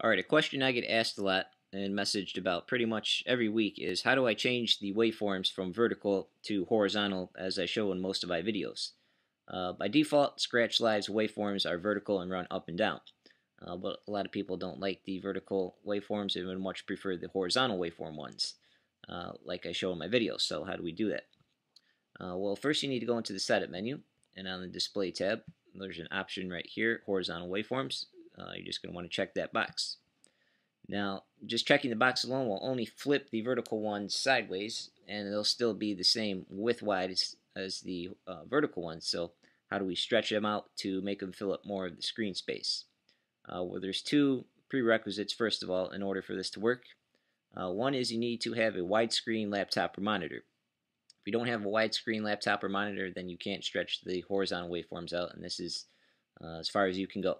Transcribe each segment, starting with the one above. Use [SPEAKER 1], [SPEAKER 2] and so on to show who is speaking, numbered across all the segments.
[SPEAKER 1] Alright, a question I get asked a lot and messaged about pretty much every week is how do I change the waveforms from vertical to horizontal as I show in most of my videos. Uh, by default, Scratch Live's waveforms are vertical and run up and down. Uh, but a lot of people don't like the vertical waveforms and would much prefer the horizontal waveform ones, uh, like I show in my videos. So how do we do that? Uh, well, first you need to go into the Setup menu, and on the Display tab, there's an option right here, Horizontal Waveforms uh, you're just going to want to check that box. Now, just checking the box alone will only flip the vertical ones sideways, and it'll still be the same width-wide as, as, the uh, vertical ones. So how do we stretch them out to make them fill up more of the screen space? Uh, well, there's two prerequisites, first of all, in order for this to work. Uh, one is you need to have a widescreen laptop or monitor. If you don't have a widescreen laptop or monitor, then you can't stretch the horizontal waveforms out, and this is uh, as far as you can go.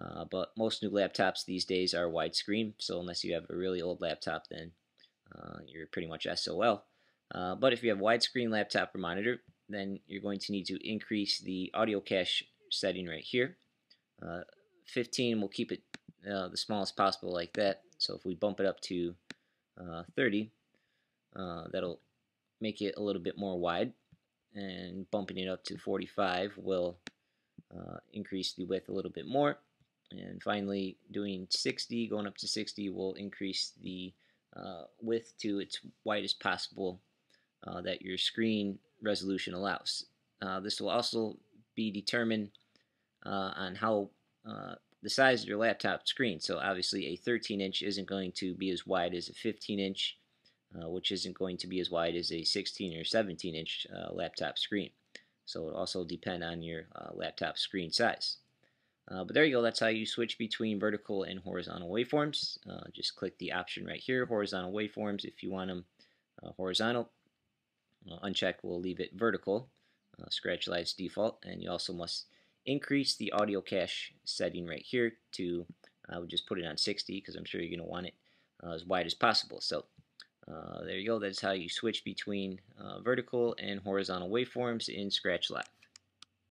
[SPEAKER 1] Uh, but most new laptops these days are widescreen, so unless you have a really old laptop, then uh, you're pretty much SOL. Uh, but if you have widescreen laptop or monitor, then you're going to need to increase the audio cache setting right here. Uh, 15 will keep it uh, the smallest possible like that. So if we bump it up to uh, 30, that'll make it a little bit more wide. And bumping it up to 45 will increase the width a little bit more. And finally, doing 60, going up to 60 will increase the uh, width to its widest possible uh, that your screen resolution allows. Uh, this will also be determined uh, on how uh, the size of your laptop screen. So obviously a 13 inch isn't going to be as wide as a 15 inch, uh, which isn't going to be as wide as a 16 or 17 inch laptop screen. So it also depend on your laptop screen size. Uh, but there you go, that's how you switch between vertical and horizontal waveforms. Uh, just click the option right here, horizontal waveforms, if you want them uh, horizontal. Uh, uncheck will leave it vertical, uh, Scratch Live's default, and you also must increase the audio cache setting right here to, I would just put it on 60 because I'm sure you're going to want it uh, as wide as possible. So there you go, that's how you switch between vertical and horizontal waveforms in Scratch Live.